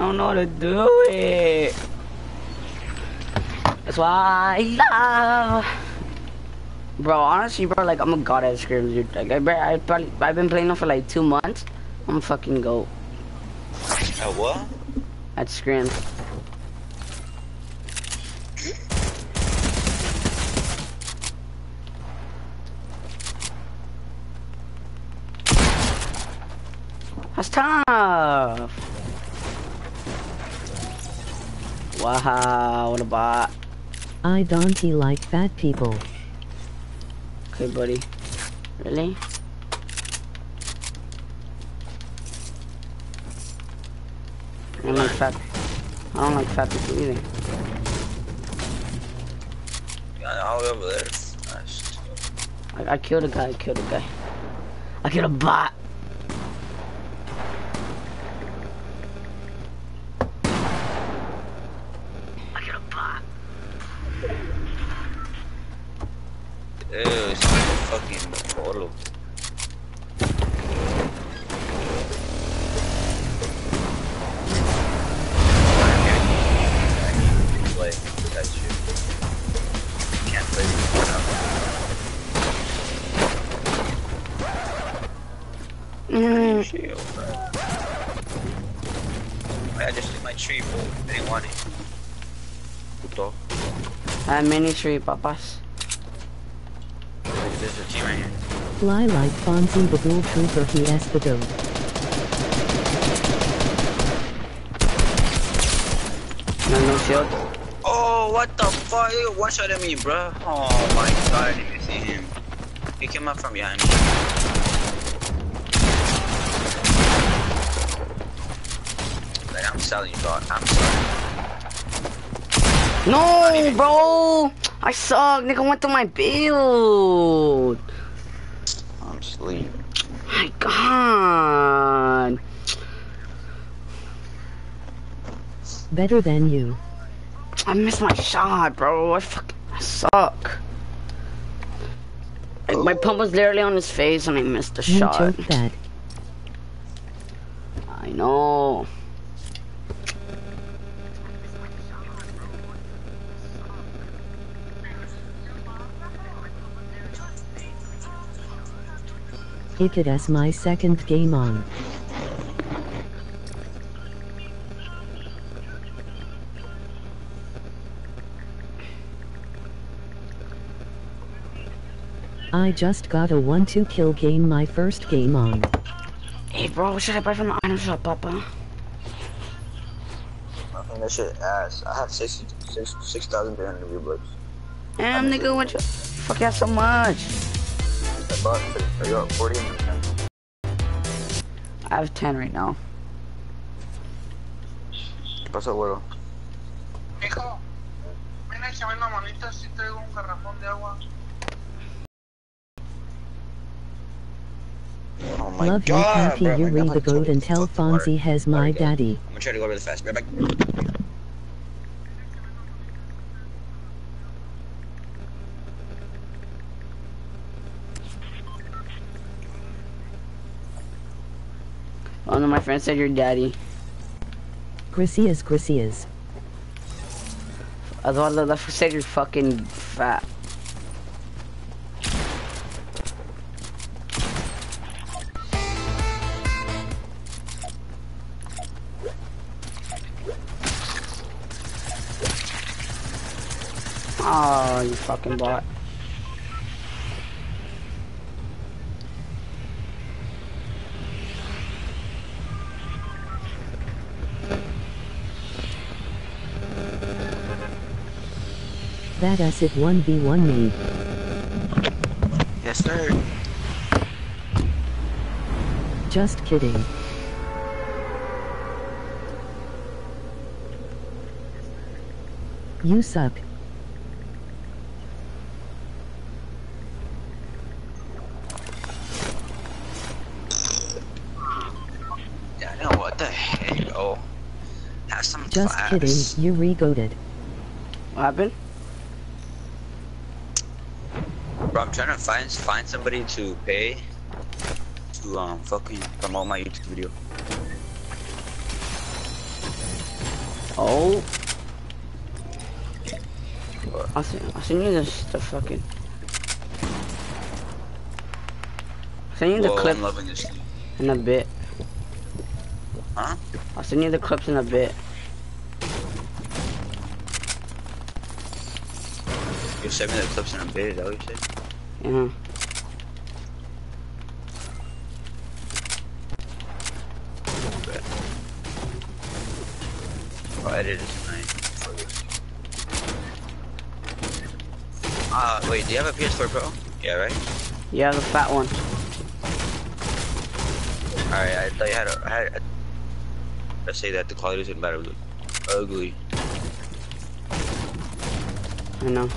don't know how to do it. That's why I love. Bro, honestly, bro, like I'm a god at scrims, dude. Like I, I probably, I've been playing them for like two months. I'm a fucking goat At what? at scrims. That's tough. Wow, what a bot. I don't like fat people. Okay, buddy. Really? I don't like fat. I don't like fat people either. Yeah, all over there. Nice. I, I killed a guy. I killed a guy. I killed a bot. Ew, it's like a fucking bottle. Play that shit. Can't play this Mm. Shield. I just did my tree, bro. I didn't want it. Puto. I have mini tree, papas. There's a team right here. Fly like Fonzie the Bull Trooper he is the goat. No, no shield. Oh, what the fuck? You one shot at me, bro. Oh my god, I didn't even see him. He came up from behind me. Like, I'm selling you, dog. I'm sorry. No, bro. I suck. Nigga went through my build. I'm sleep. My God. Better than you. I missed my shot, bro. I fucking I suck. Like, my oh. pump was literally on his face and I missed the You shot. joke that. It it as my second game on. I just got a 1-2 kill game my first game on. Hey, bro, what should I buy from the item shop, Papa? I think that shit ass. I have 6,000 6, 6,300 V-Bucks. Damn, nigga, what you... Fuck yeah, so much. I bought, are you at 40 I have 10 right now. ¿Qué pasó, güero? Hijo, ven a echarme una manita si traigo un garrafón de agua. Oh my Love you god, happy bro. you read the goat and tell. Fonzie has my daddy. I'm gonna try to go really fast. Right back. One no, my friend said your daddy. Gracias gracias. Eduardo, that said you're fucking fat. Oh, you fucking bot. That as it 1v1 me. Yes, sir. Just kidding. You suck. Yeah, I know what the heck, bro. Have some Just class. kidding, you regoated. What happened? Bro, I'm trying to find find somebody to pay to um fucking promote my YouTube video. Oh. I see. I seen you this the fucking. I seen you the Whoa, clip I'm loving this in a bit. Huh? I'll send you the clips in a bit. You sent me the clips in a bit, is that what you said? Yeah. I'll edit it tonight. Uh, wait, do you have a PS4 Pro? Yeah, right? Yeah, the fat one. Alright, I thought you had a, I had, let's say that the quality isn't was ugly. I know.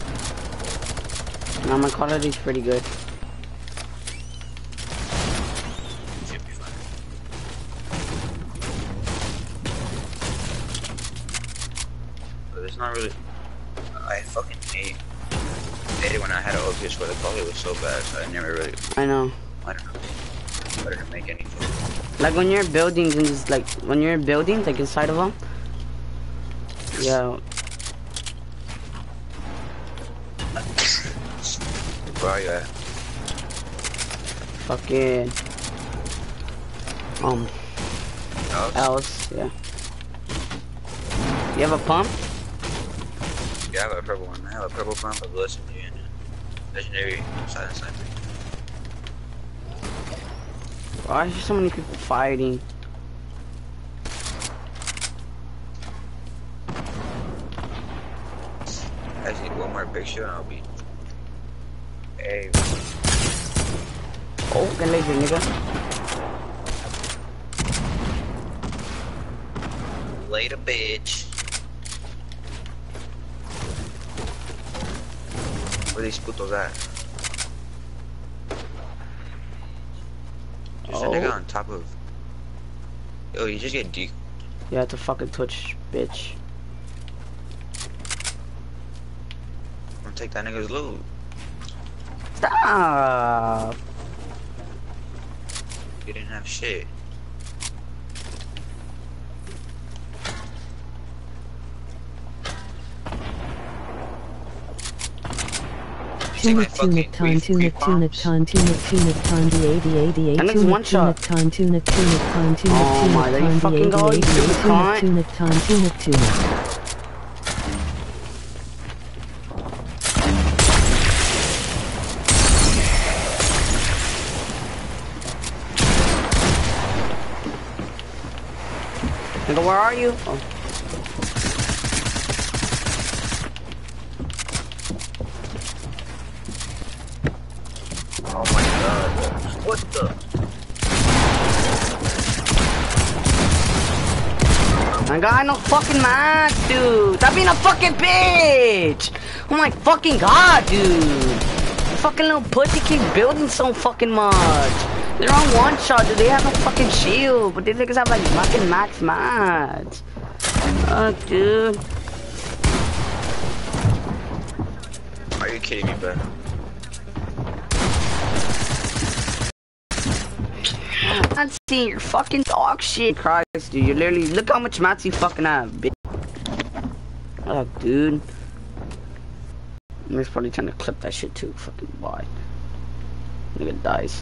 Now my quality's pretty good. Should be fine. But it's not really, I fucking hate, hate it when I had an OPS where the quality was so bad, so I never really, I know. I don't know, I didn't make anything. Like when you're in buildings and just like when you're in buildings, like inside of them. Yeah, Where are you at? fucking. Um, Alex? else, yeah. You have a pump? Yeah, I have a purple one. I have a purple pump, a blue SMG, and a legendary silent sniper. Why is there so many people fighting? I just need one more picture and I'll be. Hey, Oh, get laser, nigga. later, bitch. Where these putos at? There's a nigga Oh. on top of. Yo, you just get deep. Yeah, it's a fucking Twitch, bitch. I'm gonna take that nigga's loot. Stop! You didn't have shit. Take my Tunic, fucking tunic, ton, weed- tunic, weed tunic, bombs. ton, tunic, tunic, ton, the 80, 80, That makes tunic, one shot. tunic, ton, tunic, tunic, ton, tunic, Oh Where are you? Oh. Oh my god. What the? I got no fucking match, dude. Stop being a fucking bitch. Oh my fucking god, dude. You fucking little pussy keep building so fucking much. They're on one shot, dude. They have no fucking shield, but these niggas have like fucking max match. Oh, Fuck, dude. Are you kidding me, bro? I'm not seeing your fucking dog shit, Christ, dude. You literally look how much mats you fucking have, bitch. Oh, dude. I'm just probably trying to clip that shit too. Fucking why? Nigga dies.